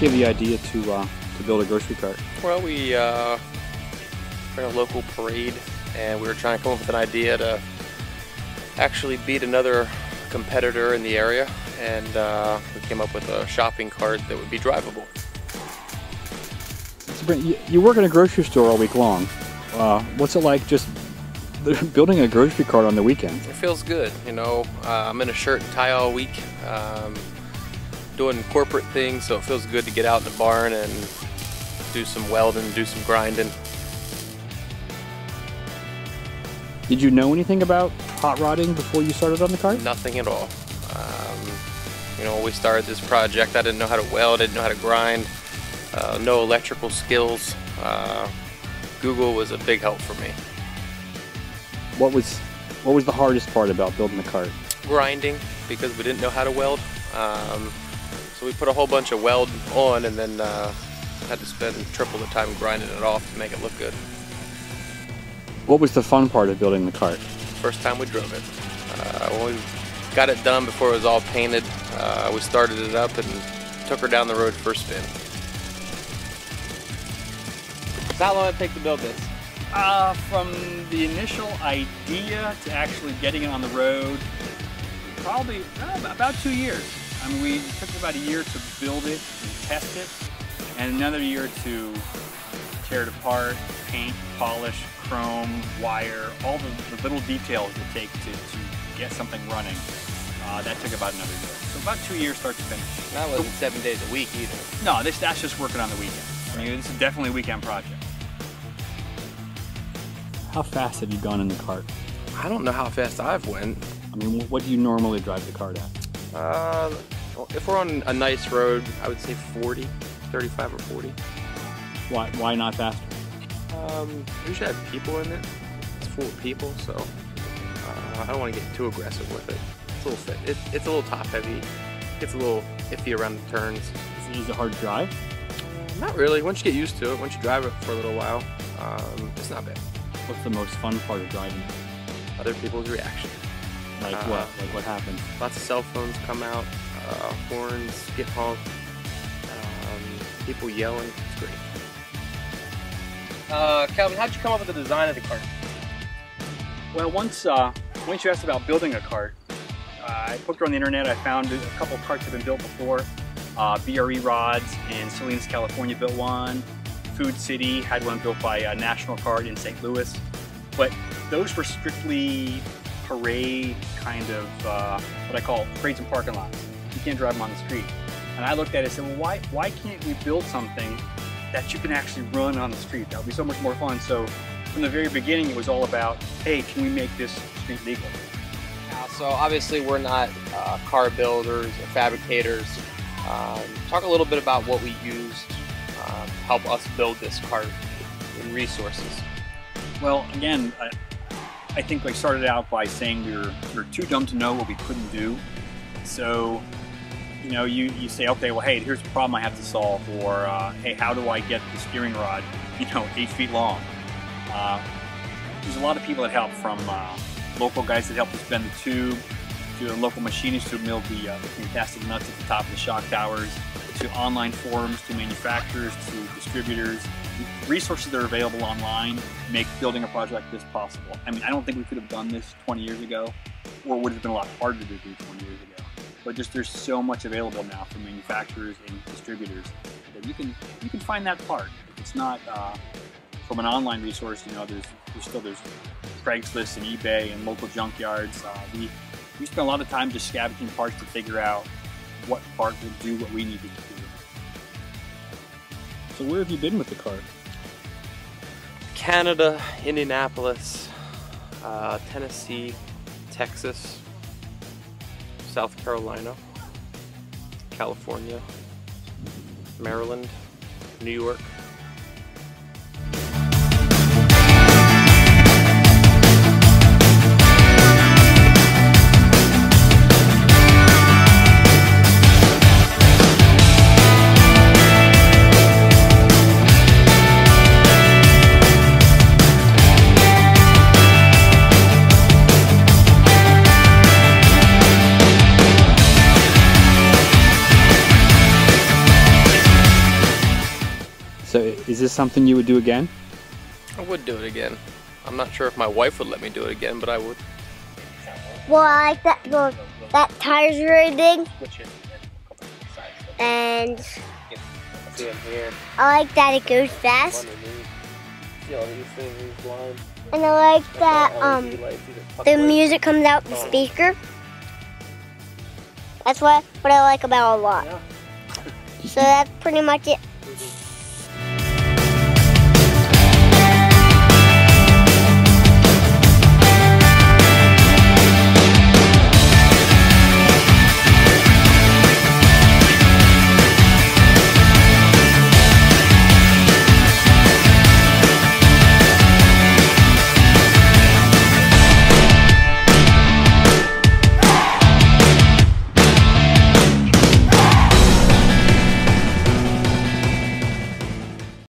gave you the idea to uh, to build a grocery cart? Well, we uh, were in a local parade, and we were trying to come up with an idea to actually beat another competitor in the area, and uh, we came up with a shopping cart that would be drivable. So, Brent, you, you work in a grocery store all week long. Uh, what's it like just building a grocery cart on the weekend? It feels good, you know. Uh, I'm in a shirt and tie all week, um, doing corporate things, so it feels good to get out in the barn and do some welding, do some grinding. Did you know anything about hot rodding before you started on the cart? Nothing at all. Um, you know, when we started this project, I didn't know how to weld, I didn't know how to grind, uh, no electrical skills. Uh, Google was a big help for me. What was what was the hardest part about building the cart? Grinding, because we didn't know how to weld. Um, so we put a whole bunch of weld on and then uh, had to spend triple the time grinding it off to make it look good. What was the fun part of building the cart? First time we drove it. Uh, when we got it done before it was all painted, uh, we started it up and took her down the road for a spin. So how long did it take to build this? Uh, from the initial idea to actually getting it on the road, probably uh, about two years. I mean, we it took about a year to build it and test it, and another year to tear it apart, paint, polish, chrome, wire, all the, the little details it takes to, to get something running. Uh, that took about another year. So about two years start to finish. That wasn't seven days a week either. No, this that's just working on the weekend. I mean, this is definitely a weekend project. How fast have you gone in the cart? I don't know how fast I've went. I mean, what do you normally drive the cart at? Uh, if we're on a nice road, I would say 40, 35 or 40. Why why not faster? Um, we should have people in it. It's full of people, so uh, I don't want to get too aggressive with it. It's a little fit. It, it's a little top heavy. It's a little iffy around the turns. Is it, a hard drive? Not really. Once you get used to it, once you drive it for a little while, um, it's not bad. What's the most fun part of driving? Other people's reaction. Like Uh, what? Like what happens? Lots of cell phones come out, uh, horns get honked, um, people yelling. It's great. Uh, Calvin, how'd you come up with the design of the cart? Well, once uh, once you asked about building a cart, uh, I looked on the internet. I found a couple of carts have been built before. Uh, BRE Rods in Salinas, California built one. Food City had one built by uh, National Cart in St. Louis. But those were strictly parade kind of uh, what I call parades and parking lots. You can't drive them on the street. And I looked at it and said, well, why, why can't we build something that you can actually run on the street? That would be so much more fun. So from the very beginning, it was all about, hey, can we make this street legal? Uh, so obviously we're not uh, car builders or fabricators. Um, talk a little bit about what we used um, to help us build this cart and resources. Well, again, I, I think we started out by saying we were, we were too dumb to know what we couldn't do. So, you know, you, you say, okay, well, hey, here's a problem I have to solve, or uh, hey, how do I get the steering rod, you know, eight feet long? Uh, there's a lot of people that help from uh, local guys that help us bend the tube, to local machinists who mill the, uh, the fantastic nuts at the top of the shock towers, to online forums, to manufacturers, to distributors. Resources that are available online make building a project like this possible. I mean, I don't think we could have done this 20 years ago, or would have been a lot harder to do 20 years ago. But just there's so much available now from manufacturers and distributors that you can you can find that part. It's not uh, from an online resource, you know, there's there's still there's Craigslist and eBay and local junkyards. Uh, we we spent a lot of time just scavenging parts to figure out what part would do what we needed to do. So where have you been with the cart? Canada, Indianapolis, uh, Tennessee, Texas, South Carolina, California, Maryland, New York. Is this something you would do again? I would do it again. I'm not sure if my wife would let me do it again, but I would. Well, I like that. Well, that tire's really big, and come on the side. and See it here, I like that it goes fast, underneath. See all these things, these lines. and I like that um LED lights, these are tucked the music comes out the speaker. That's what what I like about it a lot. So that's pretty much it.